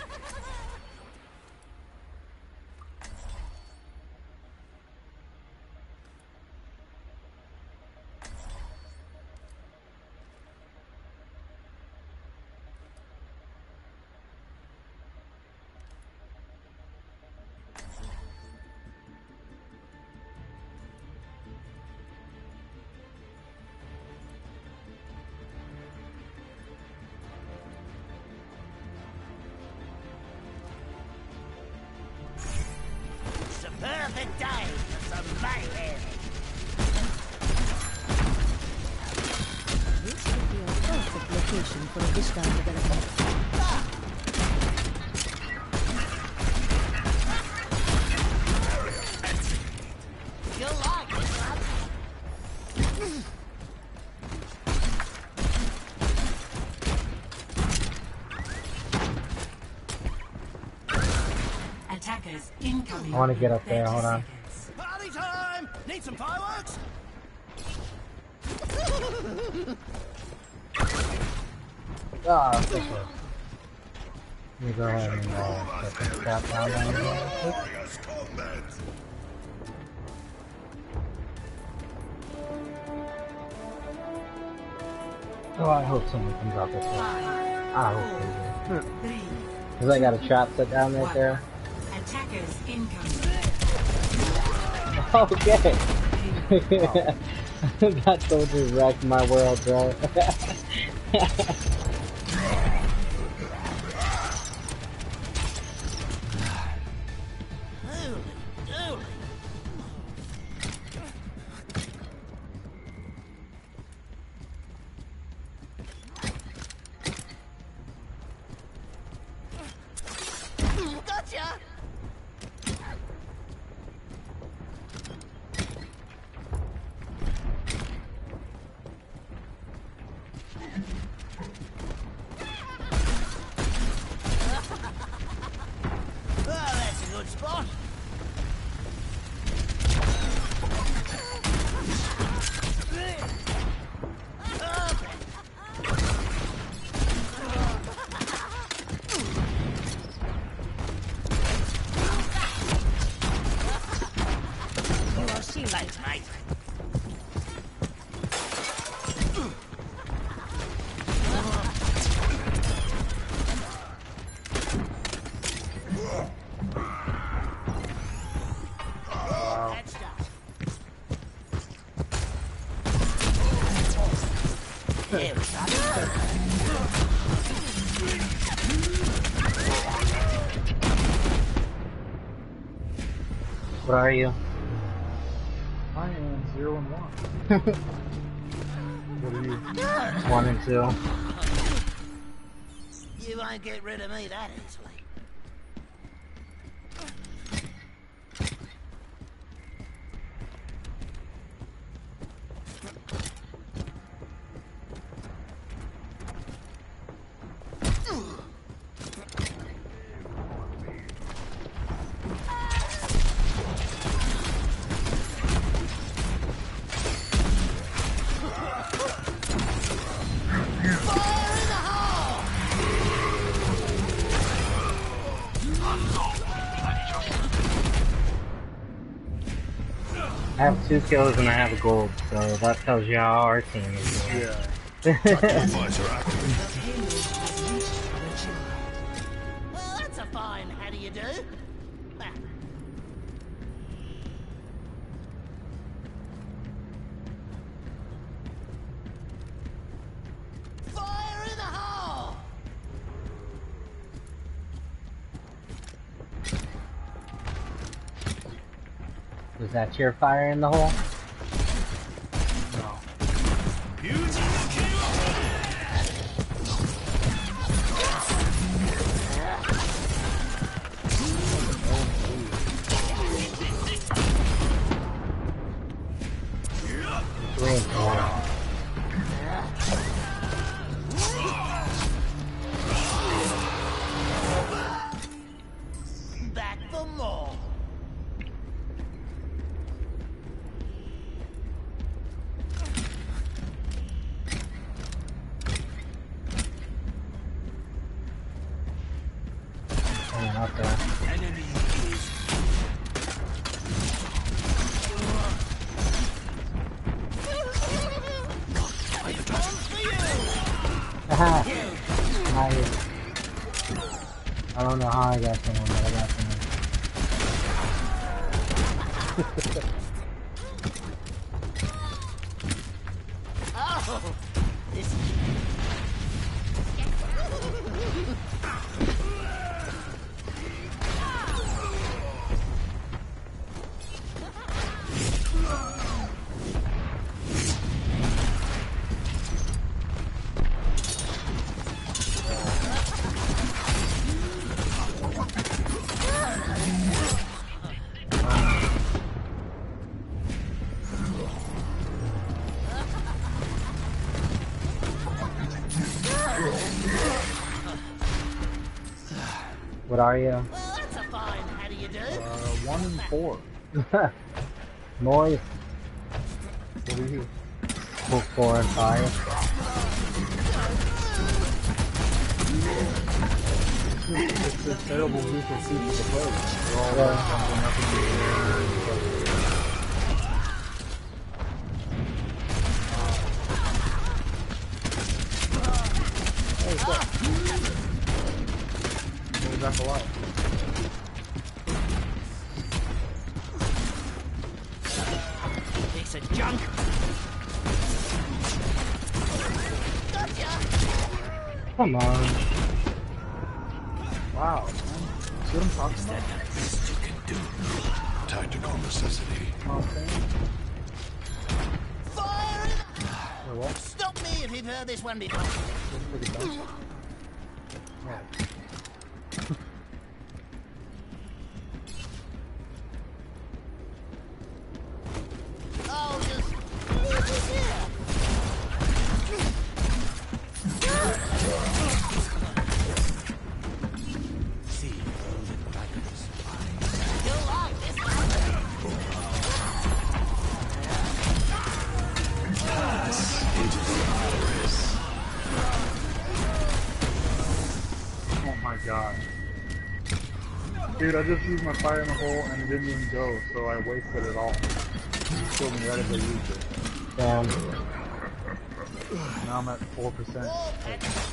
Speaker 5: Incoming.
Speaker 2: I wanna get up there, hold on.
Speaker 6: Party time! Need some fireworks?
Speaker 2: Ah, this one. Let me go ahead and uh, put this crap down there. real quick.
Speaker 6: Glorious combat!
Speaker 2: Oh, I hope someone comes out this way. I hope they do. Cause I got a trap set down right there. Okay. that soldier wrecked my world, bro. have two kills and I have a gold, so that tells you how our team is doing.
Speaker 1: Yeah.
Speaker 2: your fire in the hole? What are you?
Speaker 8: well, that's a fine how do you do?
Speaker 1: Uh, one and four.
Speaker 2: Noise.
Speaker 1: What are you?
Speaker 2: Four, four and five.
Speaker 1: It's a terrible group of people to play. They're all
Speaker 2: Yeah.
Speaker 1: like jumping up into the air and stuff. Hey, what's up? What was that for what?
Speaker 8: Piece of junk. Gotcha.
Speaker 2: Come on.
Speaker 1: Wow. See what I'm talking about?
Speaker 6: Best you can do. Tactical necessity.
Speaker 1: Okay.
Speaker 8: Fire in the...
Speaker 1: Wait, what?
Speaker 8: Stop me if you've heard this one before. Just
Speaker 1: used my fire in the hole and it didn't even go, so I wasted it all. Killed me right as I used it.
Speaker 2: Damn.
Speaker 1: Now I'm at 4%.